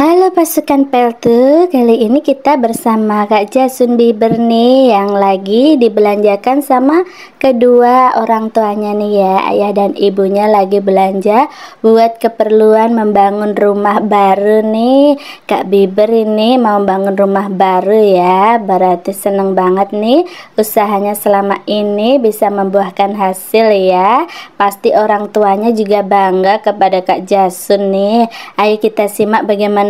Halo pasukan Peltu, kali ini kita bersama Kak Jasun Biber nih yang lagi dibelanjakan sama kedua orang tuanya nih ya. Ayah dan ibunya lagi belanja buat keperluan membangun rumah baru nih. Kak Biber ini mau bangun rumah baru ya Berarti seneng banget nih usahanya selama ini bisa membuahkan hasil ya. Pasti orang tuanya juga bangga kepada Kak Jasun nih. Ayo kita simak bagaimana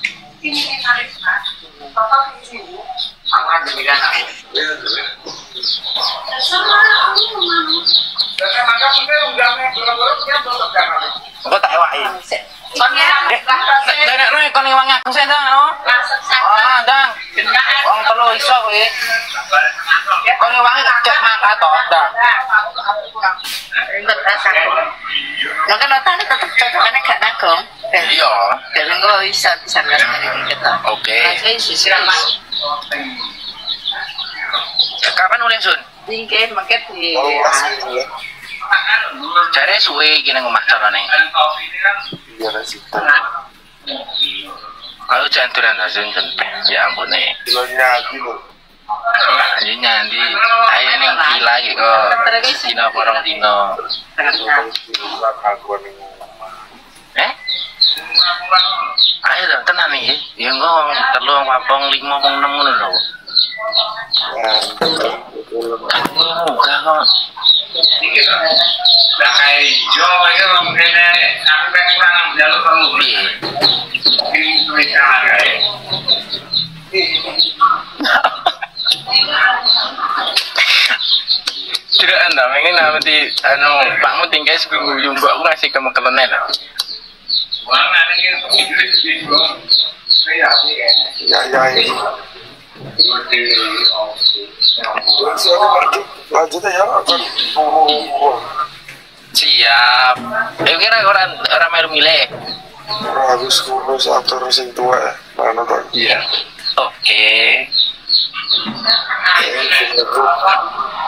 atas atas ijek kaya ngono Awet nom terakhir. Kok tak ewaki? Nek nek kon ngewangi aku sih dang no. Ah, dang. Wong telu iso kowe. Kon ngewangi cek mangkat to, dang. Enggak rasa. Lah kan otane tetep cocokane gak nagong. Iya. Dan engko iso bisa ngasih kita. Oke. Sisi Kapan mulai sun? Tingke maket di Jare suwe iki nang omah carane. Kalau jangan turun sun sun. Ya ampun nih. Jadi nanti ayo ning gila iki kok. Dino porong dino. Eh? Ayo dong, tenan nih. Ya engko telu wong lima wong enam ngono lho. Muga kok. Lah kayak wong kene aku pengen kurang njaluk kamu. Ini. Tidak anda, pengen nanti anu pakmu tinggal seminggu jumbo aku ngasih kamu lah. Iki Ya, ya, ya. Siap. Eh kira orang orang milih. Habis ngurus atur sing tua, mana tuh? Iya. Oke.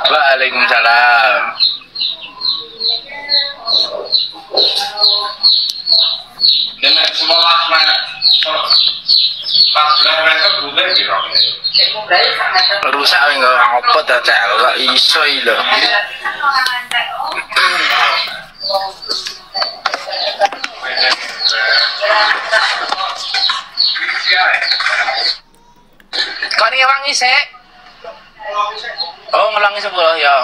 Waalaikumsalam. Nek sekolah mana? 14 meter piro? Rusak enggak apa ta cel kok iso iki ni wangi sik. Oh, ngulangi sepuluh ya.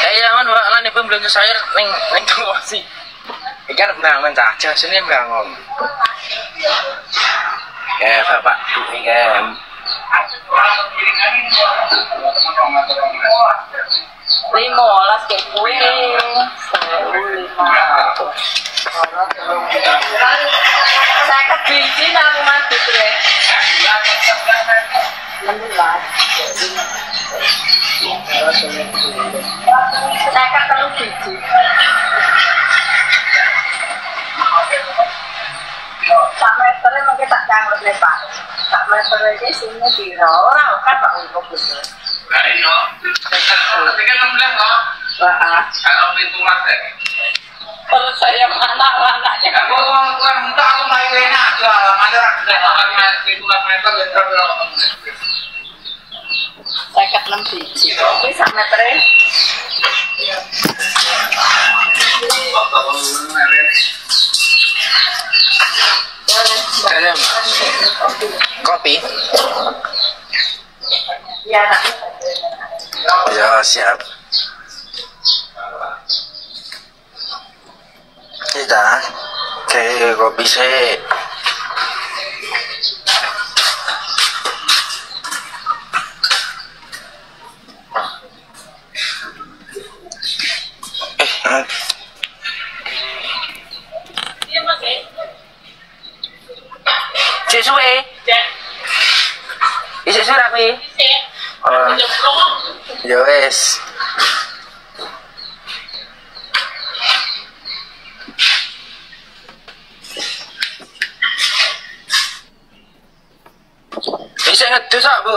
Eh ya kan ora lan ibu belanja sayur ning ning tuwa sih. Ikan bangun sini bangun. Ya bapak ini kan. Limolas kayak kue sewu lima biji namu mati ya mendulas saya telu biji. Sak mungkin tak canggut nih pak meter ini sini biro orang kan pak untuk betul Lah iya. Tapi kan 16 kok. Wah, Kalau itu mas ya. terus saya mana-mananya Aku orang kurang minta aku main enak. Ada ada itu lah meter ya terus. Seket enam biji ini sak Ada kopi. ya Ya siap. Tidak. Kayak kopi sih. Eh, ah, Iya, Mas. eh. isik suwe. Isik suwe rapi. Oh. Ya wes. Isik ngedus ah, Bu.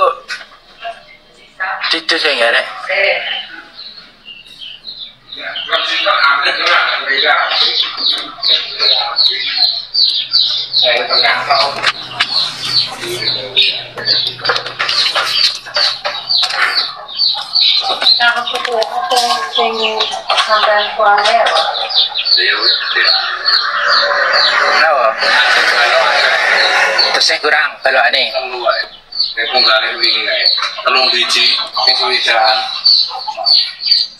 Didus ya nggak, Ya. Kenapa? Terus saya kurang kalau aneh. telung biji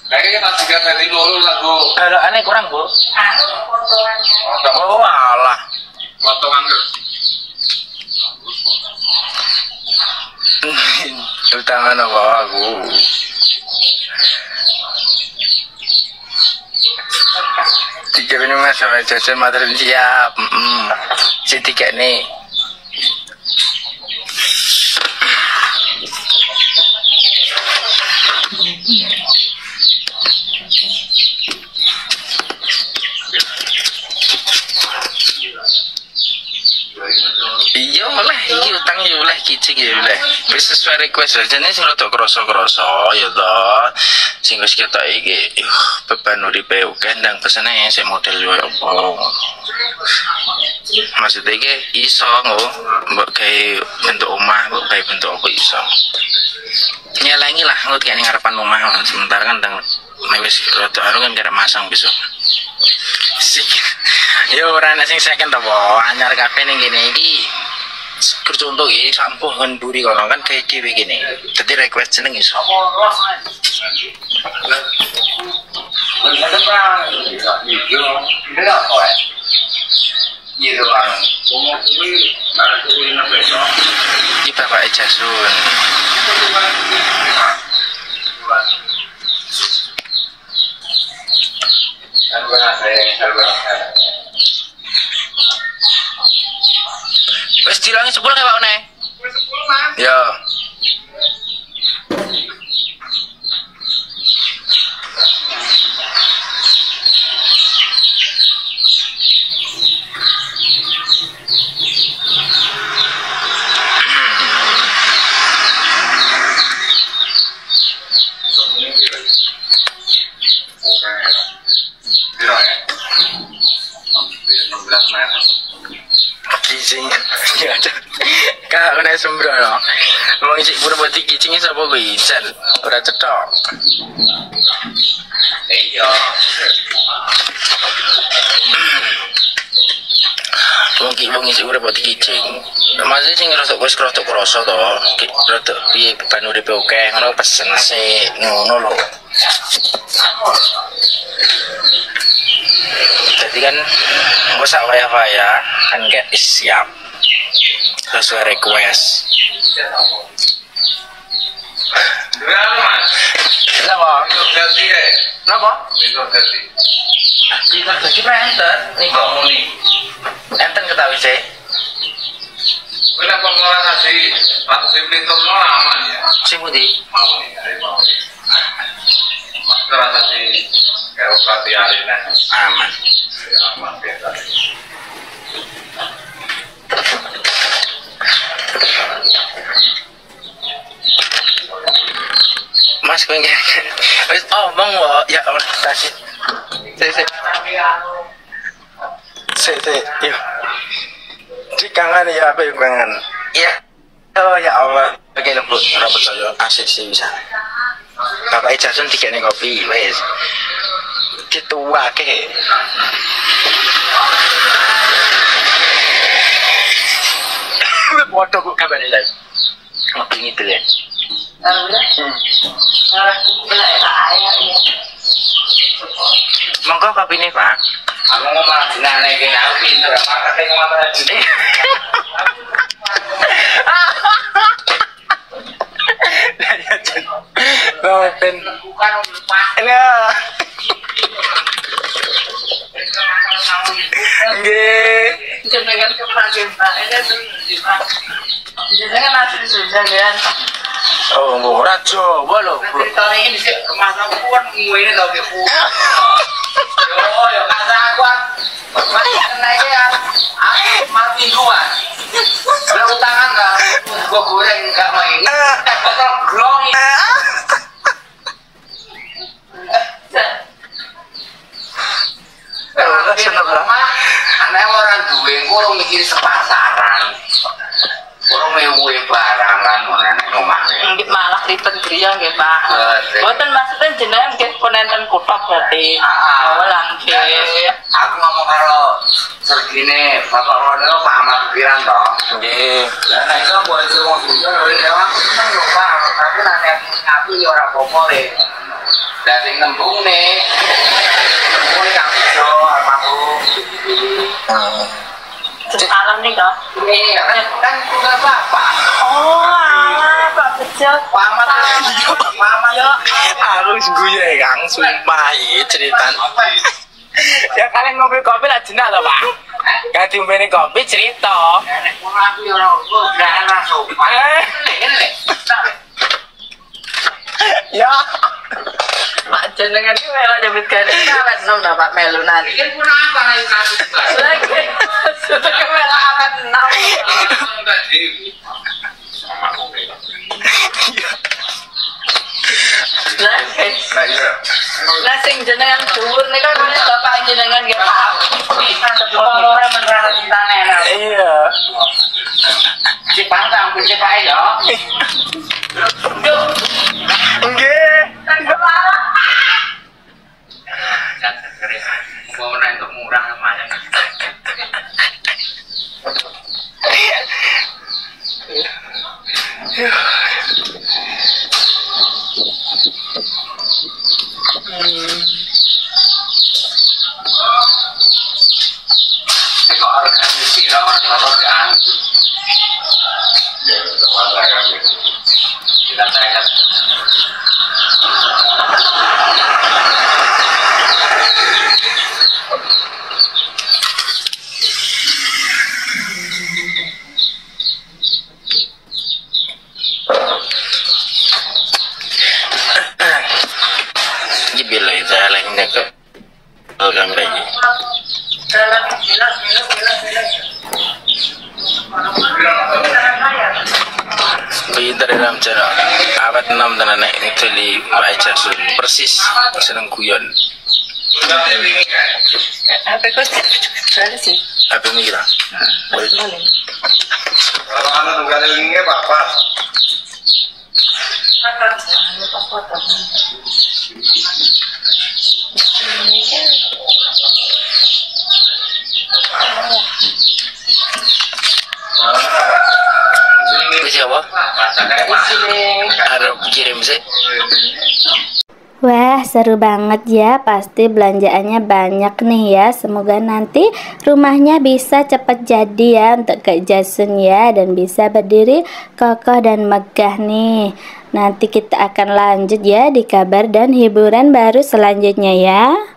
kayaknya kita tiga dari dulu lagu Kalau aneh kurang, Bu. Oh, alah. potongan Utangan apa aku? Tiga ini mas sama jajan materi siap. Mm. Si tiga nih. Iya iki utang ya oleh kicik ya oleh. Sesuai request aja nih sing rada kroso-kroso ya toh. Sing wis ketok iki, beban uripe akeh ndang pesene sing model yo apa. Maksudnya iki iso nggo mbok gawe bentuk omah, mbok gawe bentuk apa iso. Nyelengi lah ngut kene ngarepan omah sementara kan nek wis rada anu kan kira masang besok. Sing yo ora ana sing second to, Po. Anyar kabeh ning kene iki untuk ini sampuh kan buri kono kan kayak dewe gini jadi request jeneng iso. Ini bapak Jasun wes dilangi sepuluh kayak pak One? Ya. Kicing ya ada kak kena sembrono. Mau isi pura-pura kicingnya siapa gue ijan udah cetok iya. Wong ki wong isi pura-pura kicing Maksudnya sing ngerasa wis krotok kroso to, krotok piye beban uripe oke, ngono pesen sih ngono lho. Jadi kan gue sak waya waya kan get is siap sesuai request. Kenapa? Kenapa? Kita jadi enten, nih kok enten ketahui sih. Kenapa ngelas nasi atau simply itu lama ya? Sing putih. Mau nih. Terasa sih kayak pelatihan. Aman. Aman biasa. Mas gue nggak. Wis oh bang wo ya Allah kasih. Si si si si yo. Di kangen ya apa yang kangen? Iya. Oh ya Allah. Oke lembut rambut saya asik sih bisa. Bapak Jason tiga nih kopi wes. Ditua ke. Waduh kok kabar nih Ngopi ya. Monggo kopi nih pak. Aku mau malah naikin aku pinter. Nggih. jenengan. Jenengan asli Sunda kan. Oh, ora Jawa lho, rumah kan ini tau ke pu. Yo, yo kata aku kena mati dua. Utangan. Gua enggak main. Eh, botol glong ini. Lah, seneng lah. Anak orang duwe, gua mikir sepasaran. Orang mewe barangan, orang rumah. Nggih malah ribet griya nggih Pak. Boten maksudnya jenengan nggih ponenten kutha berarti. Ah, Oh lah nggih. Aku ngomong karo Sergine, Bapak Rono, Pak Ahmad Pikiran toh. Nggih. Lah nek iso boleh sing wong ya seneng lho Pak, tapi nanti aku ngaku ya ora apa-apa le. Lah sing nembung ne. Nembung ya iso aku. Alam nih toh. Ini kan kan kuda Bapak. Oh, alah Pak Bejo. Pak Ahmad Yo. Guyu ya, Kang, sumpah iki ceritan. Ya kalian ngopi kopi lah jenak to, Pak. Gak diombeni kopi cerita. Aku ya Pak jenengan iki melok nyebut garing awet nom dah Pak melunan. Ini pun apa nek kasih. Lagi sudah kemelok awet nom. Lagi. Lah sing jenengan dhuwur nika kan bapak jenengan nggih Pak. Orang menerang cintane. Iya. Si pantang pun cepai ya. Nggih. Mau naik untuk murah ke mana? Eko organisasi lawan pekerjaan. Kita tanya. Iki abad 6 dan anak itu di baca persis seneng kuyon. Apa kok sekali sih? Apa ini kita? Kalau anak tunggal ini apa? Wah, seru banget ya. Pasti belanjaannya banyak nih ya. Semoga nanti rumahnya bisa cepat jadi ya untuk Kak Jason ya dan bisa berdiri kokoh dan megah nih. Nanti kita akan lanjut ya di kabar dan hiburan baru selanjutnya ya.